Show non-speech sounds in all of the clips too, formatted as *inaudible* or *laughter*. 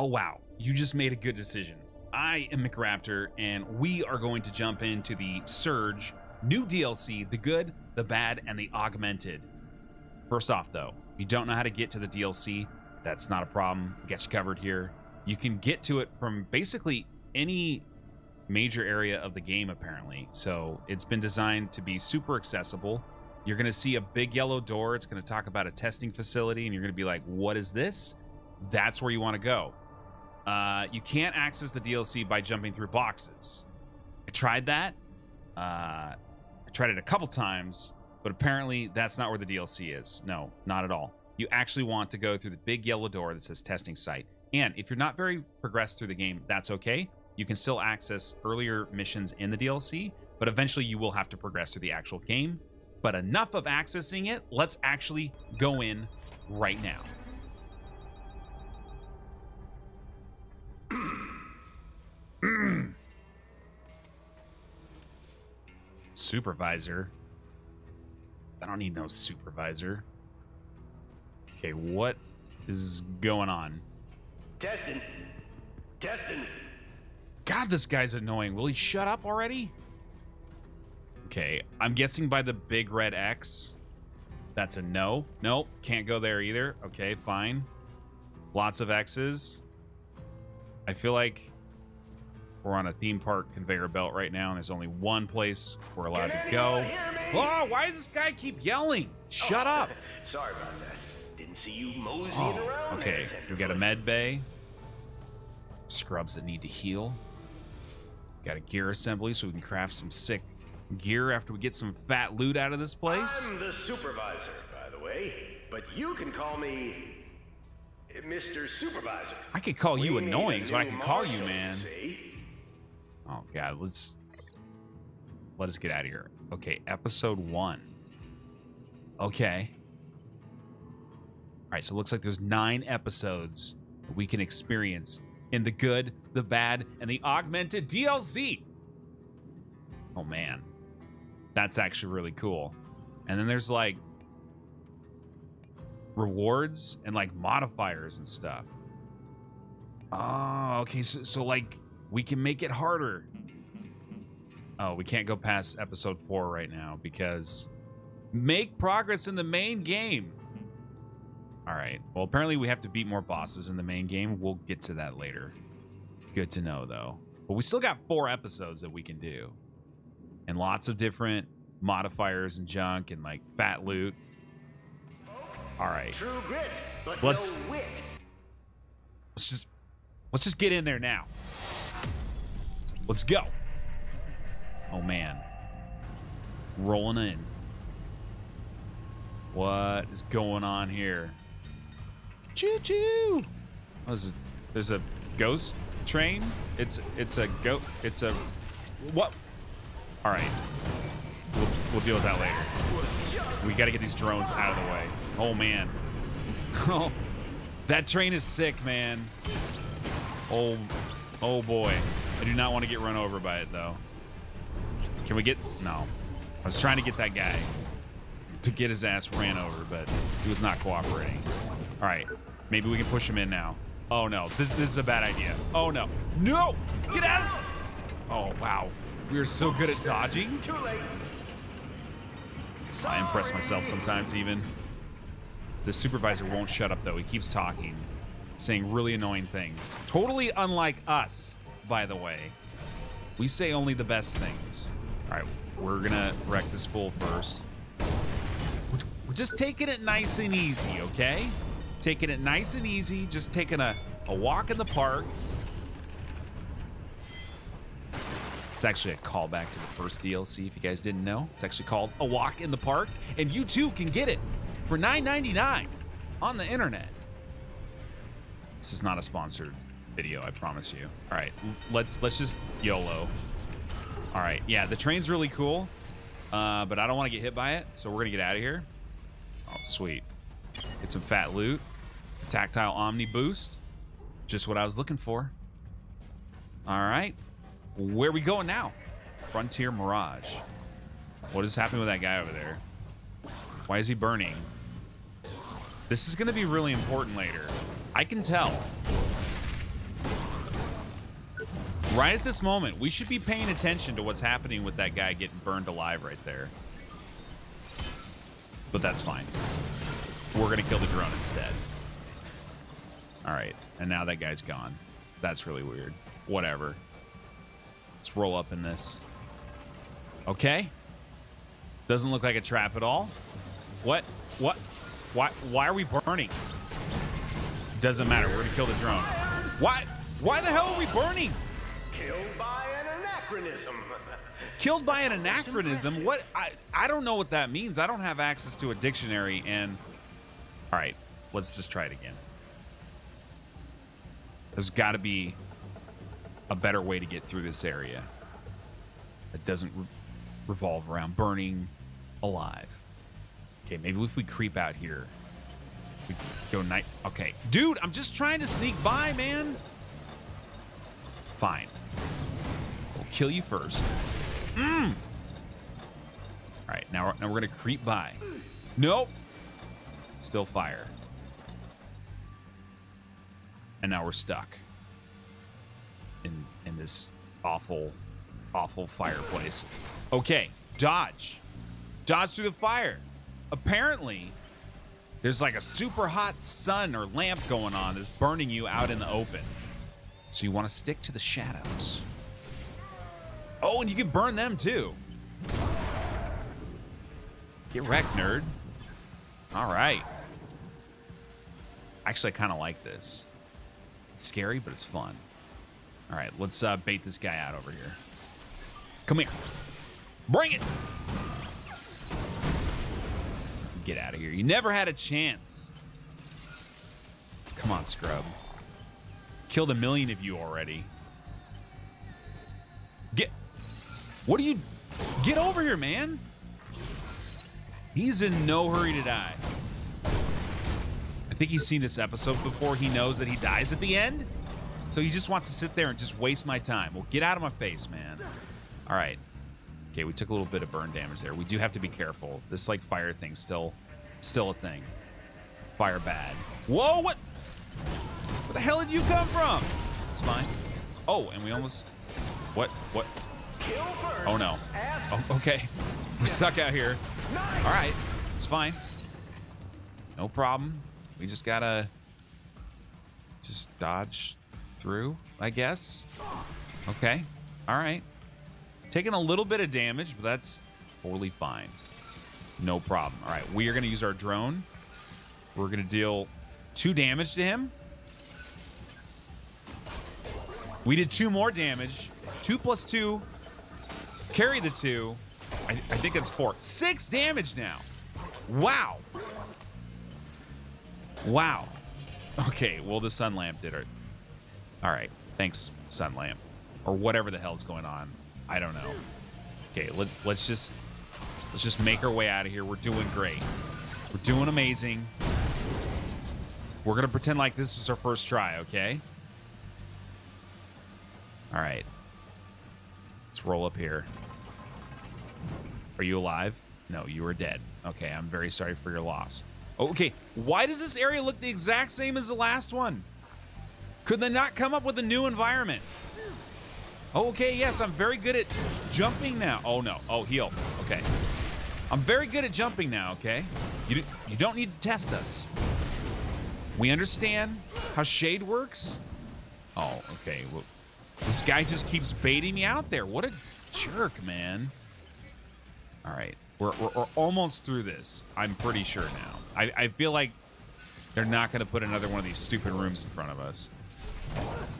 Oh, wow. You just made a good decision. I am McRaptor, and we are going to jump into the Surge new DLC The Good, the Bad, and the Augmented. First off, though, if you don't know how to get to the DLC, that's not a problem. Get you covered here. You can get to it from basically any major area of the game, apparently. So it's been designed to be super accessible. You're going to see a big yellow door. It's going to talk about a testing facility, and you're going to be like, what is this? That's where you want to go. Uh, you can't access the DLC by jumping through boxes. I tried that. Uh, I tried it a couple times, but apparently that's not where the DLC is. No, not at all. You actually want to go through the big yellow door that says testing site. And if you're not very progressed through the game, that's okay. You can still access earlier missions in the DLC, but eventually you will have to progress through the actual game. But enough of accessing it. Let's actually go in right now. Supervisor. I don't need no supervisor. Okay, what is going on? Testing. Testing. God, this guy's annoying. Will he shut up already? Okay, I'm guessing by the big red X. That's a no. Nope, can't go there either. Okay, fine. Lots of X's. I feel like we're on a theme park conveyor belt right now, and there's only one place we're allowed to go. Oh, why does this guy keep yelling? Shut oh, up. *laughs* Sorry about that. Didn't see you moseying Oh, around. okay. We got a med bay. Scrubs that need to heal. Got a gear assembly so we can craft some sick gear after we get some fat loot out of this place. I'm the supervisor, by the way, but you can call me uh, Mr. Supervisor. I could call you We need annoying, so I can call you, man. see? Oh god, let's let us get out of here. Okay, episode one. Okay. All right, so it looks like there's nine episodes that we can experience in the good, the bad, and the augmented DLC. Oh man, that's actually really cool. And then there's like rewards and like modifiers and stuff. Oh, okay. So, so like we can make it harder. Oh, we can't go past episode four right now because make progress in the main game. All right. Well, apparently we have to beat more bosses in the main game. We'll get to that later. Good to know, though. But we still got four episodes that we can do, and lots of different modifiers and junk and like fat loot. All right. True grit, but Let's- no wit. Let's just let's just get in there now. Let's go. Oh man. Rolling in. What is going on here? Choo choo. Oh, there's, a, ghost train. It's it's a go. It's a what? All right. We'll, we'll deal with that later. We got to get these drones out of the way. Oh man. *laughs* Oh, that train is sick, man. Oh, oh boy. I do not want to get run over by it though. Can we get? No. I was trying to get that guy to get his ass ran over, but he was not cooperating. All right, maybe we can push him in now. Oh no, this this is a bad idea. Oh no, no! Get out! Of oh wow, we are so good at dodging. Too late. I impress myself sometimes even. The supervisor won't shut up though. He keeps talking, saying really annoying things. Totally unlike us, by the way. We say only the best things. All right, we're gonna wreck this fool first. We're- just taking it nice and easy, okay? Taking it nice and easy, just taking a, a walk in the park. It's actually a callback to the first DLC, if you guys didn't know. It's actually called A Walk in the Park, and you too can get it for $9.99 on the internet. This is not a sponsored video, I promise you. All right, let's let's just YOLO. All right, yeah, the train's really cool, uh, but I don't want to get hit by it, so we're gonna get out of here. Oh, sweet. Get some fat loot. Tactile Omni boost. Just what I was looking for. All right. Where we going now? Frontier Mirage. What is happening with that guy over there? Why is he burning? This is going to be really important later. I can tell. Right at this moment, we should be paying attention to what's happening with that guy getting burned alive right there. But that's fine. We're going to kill the drone instead. All right. And now that guy's gone. That's really weird. Whatever. Let's roll up in this. Okay. Doesn't look like a trap at all. What? What? Why? Why are we burning? Doesn't matter. We're gonna kill the drone. Why? Why the hell are we burning? Killed by an anachronism. *laughs* Killed by an anachronism? What? I I don't know what that means. I don't have access to a dictionary. And all right, let's just try it again. There's got to be a better way to get through this area that doesn't re revolve around burning alive. Okay, maybe if we creep out here, we go night. Okay, dude, I'm just trying to sneak by, man. Fine. Kill you first. Mm. All right, now we're, now we're gonna creep by. Nope. Still fire. And now we're stuck in in this awful, awful fireplace. Okay, dodge. Dodge through the fire. Apparently, there's like a super hot sun or lamp going on that's burning you out in the open. So you want to stick to the shadows. Oh, and you can burn them too. Get wrecked, nerd. All right. Actually, I kind of like this. It's scary, but it's fun. All right, let's uh, bait this guy out over here. Come here. Bring it. Get out of here. You never had a chance. Come on, scrub. Killed a million of you already. Get. What are you. Get over here, man. He's in no hurry to die. I think he's seen this episode before. He knows that he dies at the end. So he just wants to sit there and just waste my time. Well, get out of my face, man. All right. Okay, we took a little bit of burn damage there. We do have to be careful. This, like, fire thing's still, still a thing. Fire bad. Whoa, what? Where the hell did you come from? It's fine. Oh, and we almost... What? What? Oh, no. Oh, okay. *laughs* We're stuck out here. All right. It's fine. No problem. We just gotta... Just dodge through, I guess. Okay. All right. Taking a little bit of damage, but that's totally fine. No problem. All right. We are going to use our drone. We're going to deal two damage to him. We did two more damage. Two plus two. Carry the two. I, I think it's four. Six damage now. Wow. Wow. Okay, well, the sun lamp did it. All right. Thanks, sun lamp. Or whatever the hell's going on. I don't know. Okay, let, let's just let's just make our way out of here. We're doing great. We're doing amazing. We're gonna pretend like this was our first try, okay? All right. Let's roll up here. Are you alive? No, you are dead. Okay, I'm very sorry for your loss. Okay, why does this area look the exact same as the last one? Could they not come up with a new environment? Okay, yes, I'm very good at jumping now. Oh, no. Oh, heal. Okay. I'm very good at jumping now, okay? You, you don't need to test us. We understand how shade works. Oh, okay. Well, this guy just keeps baiting me out there. What a jerk, man. All right. We're, we're, we're almost through this. I'm pretty sure now. I, I feel like they're not going to put another one of these stupid rooms in front of us.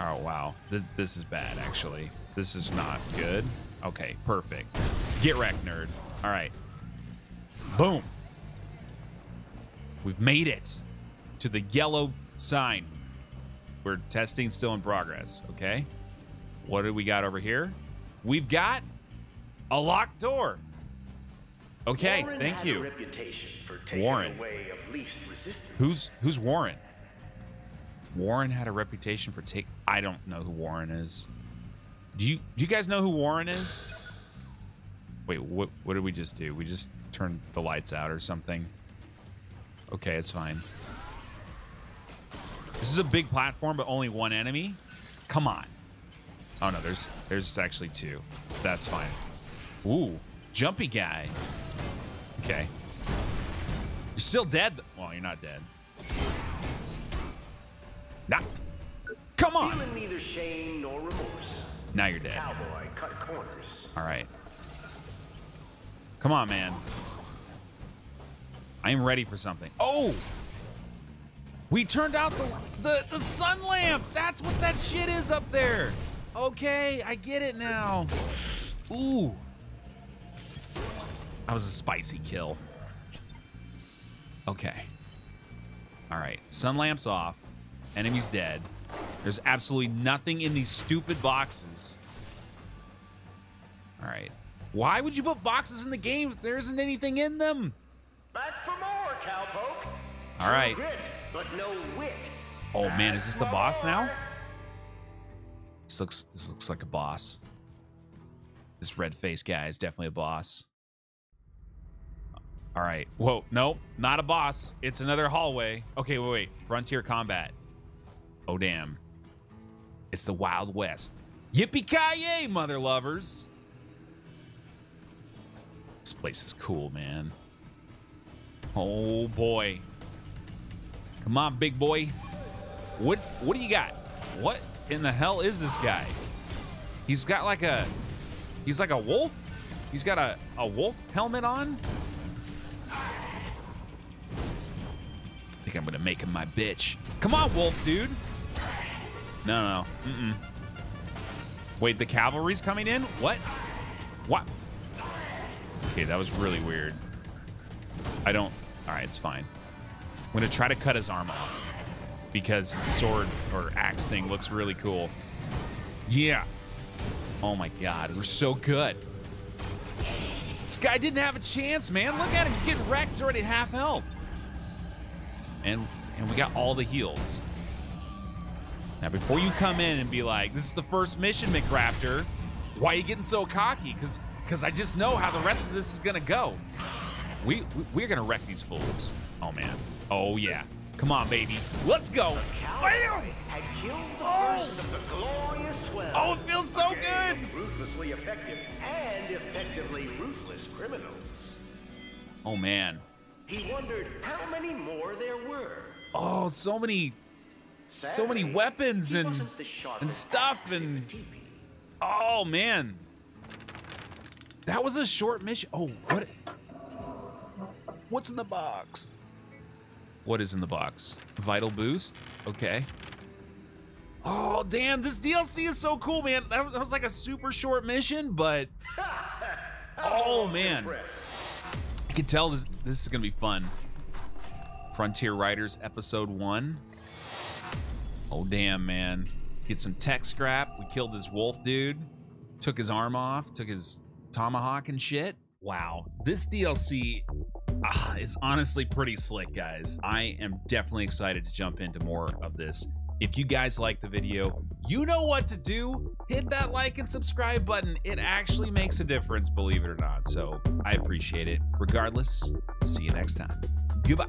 Oh, wow. This, this is bad, actually. This is not good. Okay, perfect. Get wrecked, nerd. All right. Boom. We've made it to the yellow sign. We're testing still in progress, okay? What do we got over here? We've got a locked door. Okay, Warren thank you. Reputation for Warren. the of least resistance. Who's who's Warren? Warren had a reputation for take. I don't know who Warren is. Do you do you guys know who Warren is? Wait, what what did we just do? We just turned the lights out or something. Okay, it's fine. This is a big platform, but only one enemy. Come on. Oh no, there's there's actually two. That's fine. Ooh, jumpy guy. Okay. You're still dead. Well, you're not dead. Nah. Come on. Feeling neither shame nor remorse. Now you're dead. Cowboy cut corners. All right. Come on, man. I am ready for something. Oh! We turned out the, the, the sun lamp. That's what that shit is up there. Okay, I get it now. Ooh. That was a spicy kill. Okay. All right. Sun lamp's off. Enemy's dead. There's absolutely nothing in these stupid boxes. All right. Why would you put boxes in the game if there isn't anything in them? Back for more, cowpoke. All right. Grit, but no wit. Oh man, is this the boss now? This looks this looks like a boss. This red face guy is definitely a boss. All right. Whoa, Nope. not a boss. It's another hallway. Okay, wait, wait. Frontier combat. Oh damn. It's the Wild West. Yippee ki yay, mother lovers. This place is cool, man. Oh boy. Come on, big boy. What what do you got? What in the hell is this guy? He's got like a he's like a wolf? He's got a, a wolf helmet on? Think I'm gonna make him my bitch. Come on, wolf dude. No, no. Mm-mm. Wait, the cavalry's coming in? What? What? Okay, that was really weird. I don't. All right, it's fine. I'm gonna try to cut his arm off because his sword or axe thing looks really cool. Yeah. Oh my god, we're so good. This guy didn't have a chance, man. Look at him. He's getting wrecked. He's already at half health. And and we got all the heals. Now, before you come in and be like, "This is the first mission, McRaptor," why are you getting so cocky? Because because I just know how the rest of this is gonna go. We, we we're gonna wreck these fools. Oh man. Oh yeah. Come on, baby. Let's go. Bam! Had killed the Oh! person of the glorious twelve. Oh, it feels so good. Ruthlessly effective and effectively ruthless criminals. Oh man. He wondered how many more there were. Oh, so many so many weapons and wasn't the sharpest and stuff and oh man. That was a short mission. Oh, what What's in the box? What is in the box? Vital boost? Okay. Oh, damn, this DLC is so cool, man. That was, that was like a super short mission, but *laughs* oh man. Impressed. I can tell this this is gonna be fun. Frontier Riders Episode One. Oh damn, man! Get some tech scrap. We killed this wolf dude. Took his arm off. Took his tomahawk and shit. Wow, this DLC ah, is honestly pretty slick, guys. I am definitely excited to jump into more of this. If you guys like the video, you know what to do. Hit that like and subscribe button. It actually makes a difference, believe it or not. So I appreciate it. Regardless, see you next time. Goodbye.